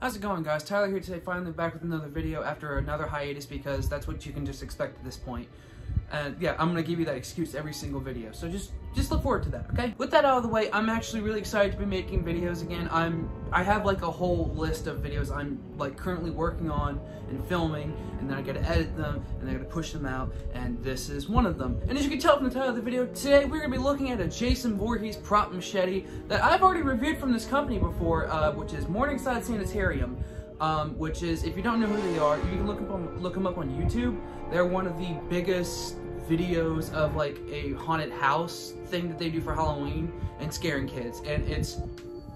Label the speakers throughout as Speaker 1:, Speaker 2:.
Speaker 1: How's it going guys? Tyler here today, finally back with another video after another hiatus because that's what you can just expect at this point. And yeah, I'm gonna give you that excuse every single video. So just just look forward to that, okay? With that out of the way, I'm actually really excited to be making videos again. I'm I have like a whole list of videos I'm like currently working on and filming, and then I gotta edit them, and I gotta push them out, and this is one of them. And as you can tell from the title of the video, today we're gonna be looking at a Jason Voorhees prop machete that I've already reviewed from this company before, uh, which is Morningside Sanitarium. Um, which is, if you don't know who they are, you can look, up on, look them up on YouTube. They're one of the biggest videos of like a haunted house thing that they do for Halloween and scaring kids, and it's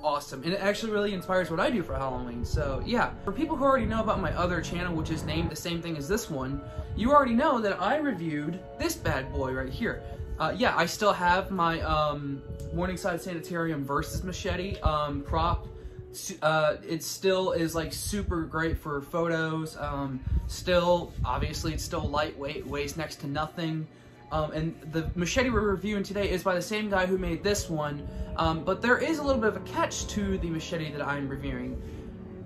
Speaker 1: awesome. And it actually really inspires what I do for Halloween. So yeah, for people who already know about my other channel, which is named the same thing as this one, you already know that I reviewed this bad boy right here. Uh, yeah, I still have my um, Morningside Sanitarium versus machete um, prop uh, it still is like super great for photos. Um, still, obviously, it's still lightweight, weighs next to nothing. Um, and the machete we're reviewing today is by the same guy who made this one, um, but there is a little bit of a catch to the machete that I'm reviewing.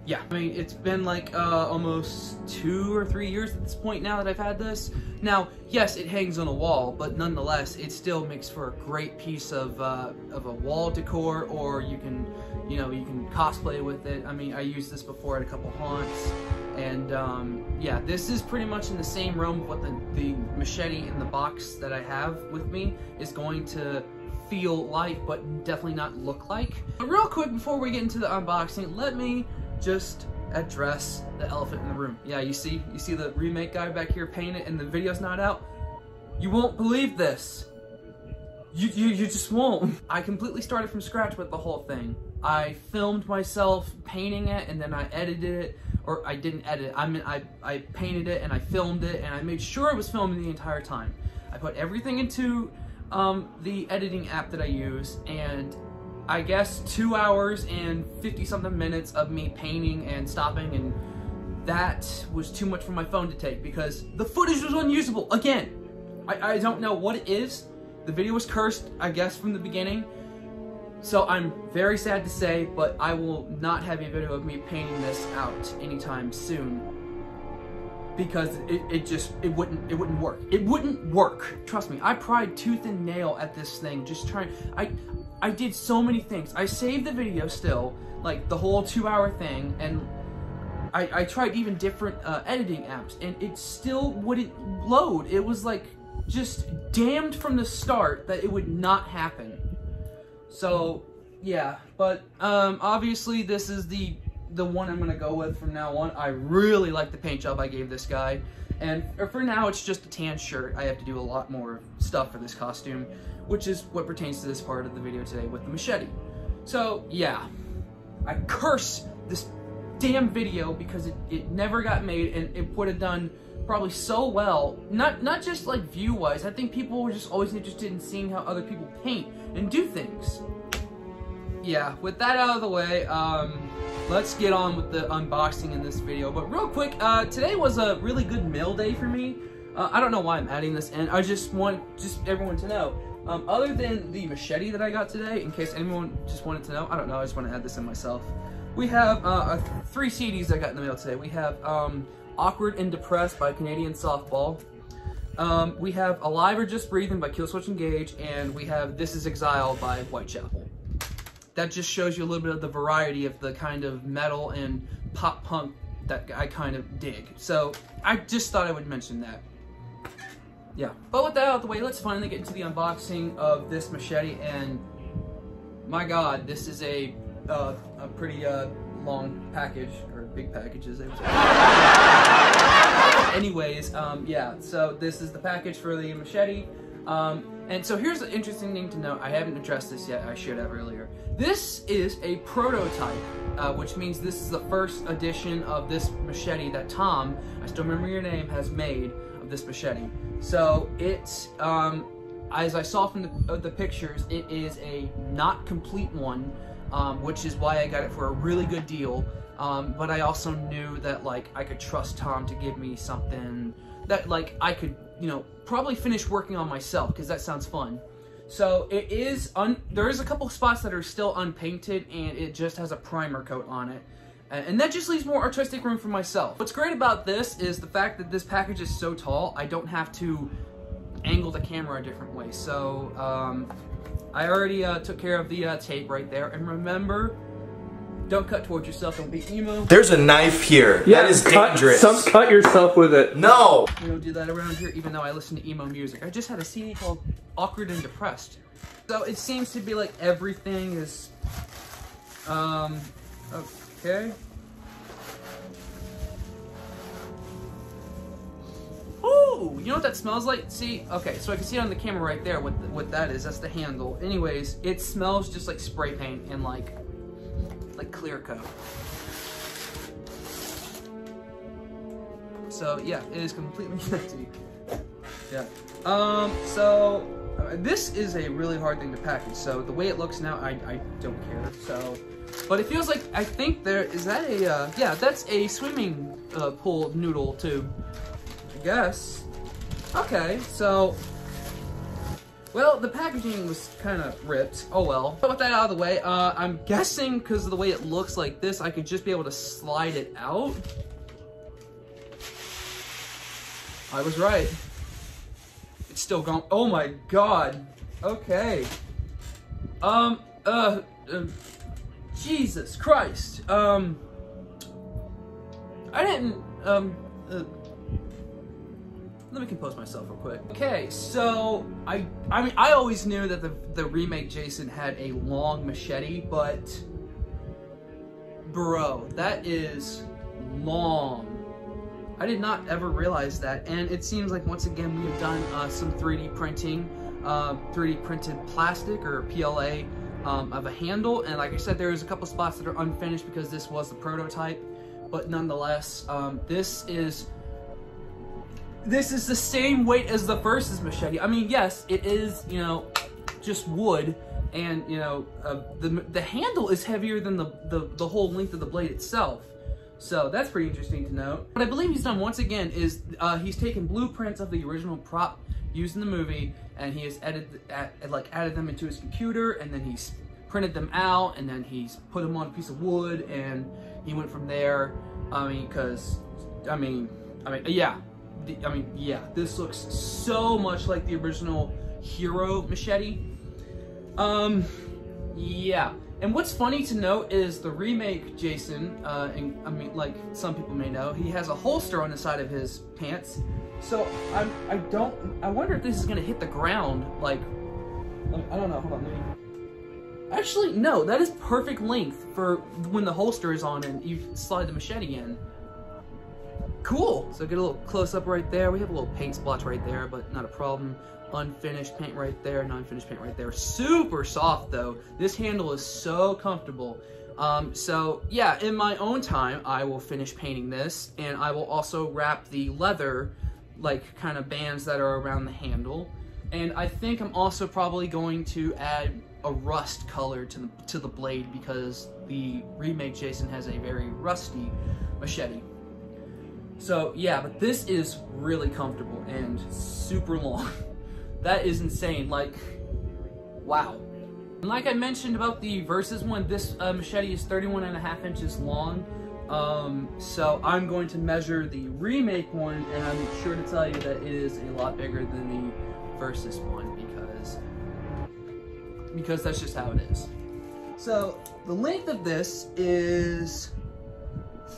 Speaker 1: Yeah, I mean, it's been like uh, almost two or three years at this point now that I've had this. Now, yes, it hangs on a wall, but nonetheless, it still makes for a great piece of, uh, of a wall decor, or you can, you know, you can cosplay with it. I mean, I used this before at a couple haunts, and um, yeah, this is pretty much in the same realm what the, the machete in the box that I have with me is going to feel like, but definitely not look like. But real quick, before we get into the unboxing, let me just address the elephant in the room. Yeah, you see, you see the remake guy back here painting it and the video's not out? You won't believe this. You, you, you just won't. I completely started from scratch with the whole thing. I filmed myself painting it and then I edited it, or I didn't edit it, I mean, I, I painted it and I filmed it and I made sure it was filming the entire time. I put everything into um, the editing app that I use and I guess two hours and 50 something minutes of me painting and stopping and that was too much for my phone to take because the footage was unusable again. I, I don't know what it is. The video was cursed, I guess, from the beginning. So I'm very sad to say, but I will not have a video of me painting this out anytime soon because it, it just it wouldn't it wouldn't work. It wouldn't work. Trust me i pried tooth and nail at this thing just trying i i did so many things. I saved the video still like the whole two hour thing and i i tried even different uh, editing apps and it still wouldn't load. It was like just damned from the start that it would not happen. So yeah but um obviously this is the the one I'm gonna go with from now on. I really like the paint job I gave this guy. And for now, it's just a tan shirt. I have to do a lot more stuff for this costume, which is what pertains to this part of the video today with the machete. So, yeah. I curse this damn video because it, it never got made and it would have done probably so well. Not not just like view-wise. I think people were just always interested in seeing how other people paint and do things. Yeah, with that out of the way, um, let's get on with the unboxing in this video. But real quick, uh, today was a really good mail day for me. Uh, I don't know why I'm adding this in. I just want just everyone to know. Um, other than the machete that I got today, in case anyone just wanted to know, I don't know, I just want to add this in myself. We have uh, three CDs I got in the mail today. We have um, Awkward and Depressed by Canadian Softball. Um, we have Alive or Just Breathing by Killswitch Engage, and we have This Is Exile by Whitechapel that just shows you a little bit of the variety of the kind of metal and pop punk that I kind of dig. So I just thought I would mention that. Yeah. But with that out of the way, let's finally get into the unboxing of this machete. And my God, this is a uh, a pretty uh, long package or big package as they would say. Anyways, um, yeah. So this is the package for the machete. Um, and so here's the interesting thing to note. I haven't addressed this yet. I should have earlier. This is a prototype, uh, which means this is the first edition of this machete that Tom, I still remember your name, has made of this machete. So it's, um, as I saw from the, uh, the pictures, it is a not complete one, um, which is why I got it for a really good deal. Um, but I also knew that like I could trust Tom to give me something that like I could, you know, probably finish working on myself because that sounds fun. So it is, un there is a couple spots that are still unpainted and it just has a primer coat on it. And that just leaves more artistic room for myself. What's great about this is the fact that this package is so tall, I don't have to angle the camera a different way. So, um, I already uh, took care of the uh, tape right there. And remember, don't cut towards yourself. Don't be emo.
Speaker 2: There's a knife here.
Speaker 3: Yeah,
Speaker 2: that is
Speaker 3: cut,
Speaker 2: dangerous.
Speaker 3: Some, cut yourself with it.
Speaker 2: No.
Speaker 1: We don't do that around here, even though I listen to emo music. I just had a CD called Awkward and Depressed. So it seems to be like everything is, um, okay. Ooh, you know what that smells like? See, okay, so I can see it on the camera right there what, what that is. That's the handle. Anyways, it smells just like spray paint and like, like clear coat. So yeah, it is completely empty. Yeah. Um, so uh, this is a really hard thing to package. So the way it looks now, I, I don't care. So, but it feels like, I think there, is that a, uh, yeah, that's a swimming uh, pool noodle tube. I guess. Okay, so, well, the packaging was kind of ripped. Oh well. But with that out of the way, uh, I'm guessing because of the way it looks like this, I could just be able to slide it out. I was right. It's still gone. Oh my god. Okay. Um, uh, uh, Jesus Christ. Um, I didn't, um, uh, let me compose myself real quick. Okay, so I, I mean, I always knew that the the remake Jason had a long machete, but bro, that is long. I did not ever realize that, and it seems like once again we have done uh, some 3D printing, uh, 3D printed plastic or PLA um, of a handle, and like I said, there's a couple spots that are unfinished because this was the prototype, but nonetheless, um, this is this is the same weight as the Versus machete. I mean, yes, it is, you know, just wood, and you know, uh, the the handle is heavier than the, the the whole length of the blade itself. So that's pretty interesting to note. What I believe he's done once again is uh, he's taken blueprints of the original prop used in the movie, and he has edited, add, like added them into his computer, and then he's printed them out, and then he's put them on a piece of wood, and he went from there. I mean, because I mean, I mean, yeah, the, I mean, yeah, this looks so much like the original Hero machete. Um, yeah. And what's funny to note is the remake Jason, uh, and I mean, like some people may know, he has a holster on the side of his pants. So I'm, I don't, I wonder if this is gonna hit the ground. Like, I don't know. Hold on, me. Actually, no. That is perfect length for when the holster is on and you slide the machete in. Cool. So get a little close up right there. We have a little paint splotch right there, but not a problem. Unfinished paint right there, non-finished paint right there. Super soft though. This handle is so comfortable. Um, so yeah, in my own time, I will finish painting this and I will also wrap the leather like kind of bands that are around the handle. And I think I'm also probably going to add a rust color to the, to the blade because the remake Jason has a very rusty machete. So yeah, but this is really comfortable and super long. that is insane, like, wow. And like I mentioned about the Versus one, this uh, machete is 31 and a half inches long. Um, so I'm going to measure the remake one and I'm sure to tell you that it is a lot bigger than the Versus one because, because that's just how it is. So the length of this is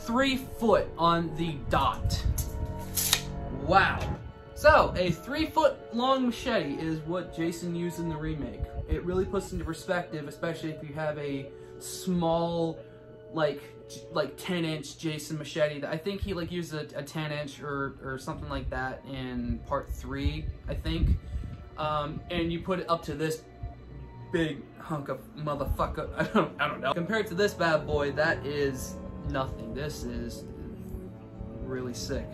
Speaker 1: three foot on the dot. Wow. So, a three foot long machete is what Jason used in the remake. It really puts into perspective, especially if you have a small, like, like 10 inch Jason machete. That I think he like used a, a 10 inch or, or something like that in part three, I think. Um, and you put it up to this big hunk of motherfucker. I don't, I don't know. Compared to this bad boy, that is nothing. This is really sick.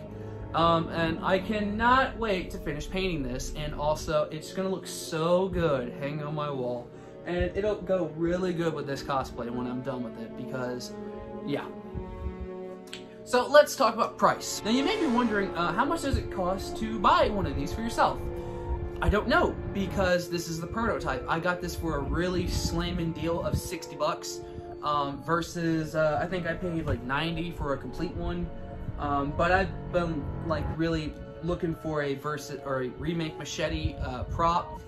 Speaker 1: Um, and I cannot wait to finish painting this. And also, it's gonna look so good hanging on my wall. And it'll go really good with this cosplay when I'm done with it because, yeah. So let's talk about price. Now you may be wondering, uh, how much does it cost to buy one of these for yourself? I don't know because this is the prototype. I got this for a really slamming deal of 60 bucks. Um, versus uh, I think I paid like 90 for a complete one. Um, but I've been like really looking for a versus or a remake machete uh, prop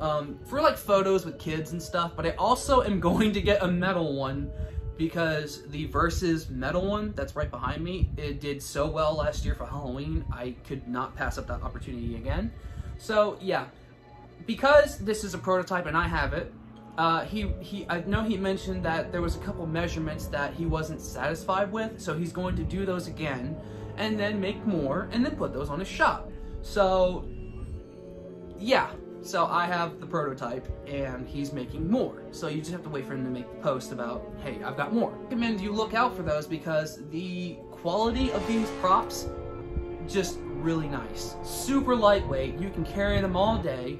Speaker 1: um, for like photos with kids and stuff. But I also am going to get a metal one because the versus metal one that's right behind me it did so well last year for Halloween. I could not pass up that opportunity again. So yeah, because this is a prototype and I have it. Uh, he, he, I know he mentioned that there was a couple measurements that he wasn't satisfied with, so he's going to do those again, and then make more, and then put those on his shop. So, yeah, so I have the prototype, and he's making more. So you just have to wait for him to make the post about, hey, I've got more. I recommend you look out for those because the quality of these props, just really nice. Super lightweight, you can carry them all day.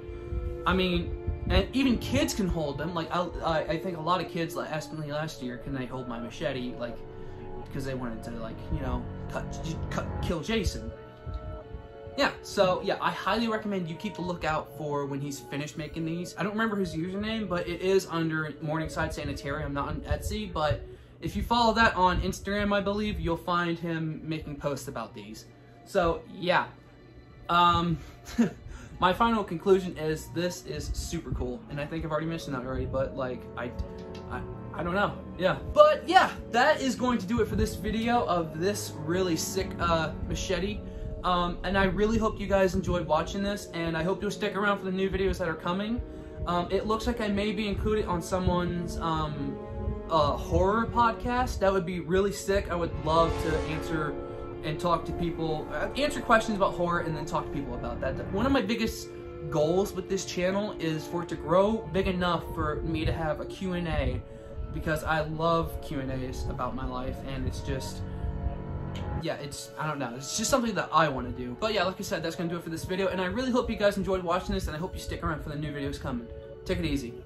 Speaker 1: I mean, and even kids can hold them. Like I, I think a lot of kids asked me last year, can they hold my machete? Like because they wanted to like you know cut, cut kill Jason. Yeah, so yeah, I highly recommend you keep a lookout for when he's finished making these. I don't remember his username, but it is under Morningside Sanitarium, not on Etsy. But if you follow that on Instagram, I believe you'll find him making posts about these. So yeah, um. my final conclusion is this is super cool and i think i've already mentioned that already but like i i, I don't know yeah but yeah that is going to do it for this video of this really sick uh machete um, and I really hope you guys enjoyed watching this, and I hope you'll stick around for the new videos that are coming. Um, it looks like I may be included on someone's um, uh, horror podcast. That would be really sick. I would love to answer and talk to people, uh, answer questions about horror, and then talk to people about that. One of my biggest goals with this channel is for it to grow big enough for me to have a Q&A because I love Q&As about my life and it's just yeah, it's, I don't know, it's just something that I want to do. But yeah, like I said, that's going to do it for this video, and I really hope you guys enjoyed watching this, and I hope you stick around for the new videos coming. Take it easy.